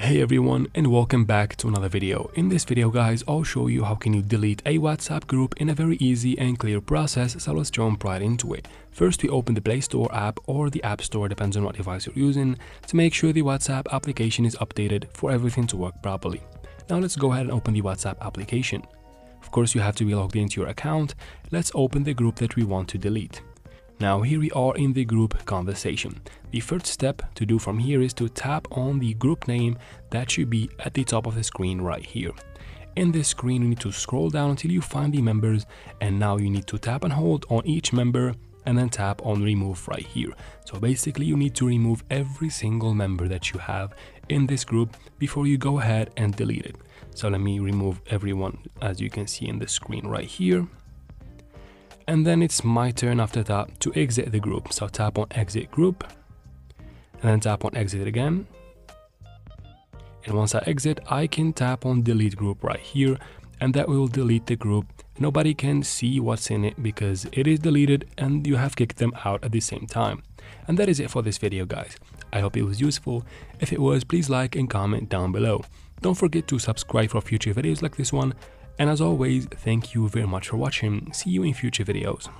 Hey everyone and welcome back to another video. In this video guys, I'll show you how can you delete a WhatsApp group in a very easy and clear process, so let's jump right into it. First we open the Play Store app or the App Store, depends on what device you're using, to make sure the WhatsApp application is updated for everything to work properly. Now let's go ahead and open the WhatsApp application. Of course you have to be logged into your account. Let's open the group that we want to delete. Now here we are in the group conversation. The first step to do from here is to tap on the group name that should be at the top of the screen right here. In this screen you need to scroll down until you find the members and now you need to tap and hold on each member and then tap on remove right here. So basically you need to remove every single member that you have in this group before you go ahead and delete it. So let me remove everyone as you can see in the screen right here and then it's my turn after that to exit the group. So tap on exit group and then tap on exit again. And once I exit, I can tap on delete group right here and that will delete the group. Nobody can see what's in it because it is deleted and you have kicked them out at the same time. And that is it for this video guys. I hope it was useful. If it was, please like and comment down below. Don't forget to subscribe for future videos like this one and as always, thank you very much for watching. See you in future videos.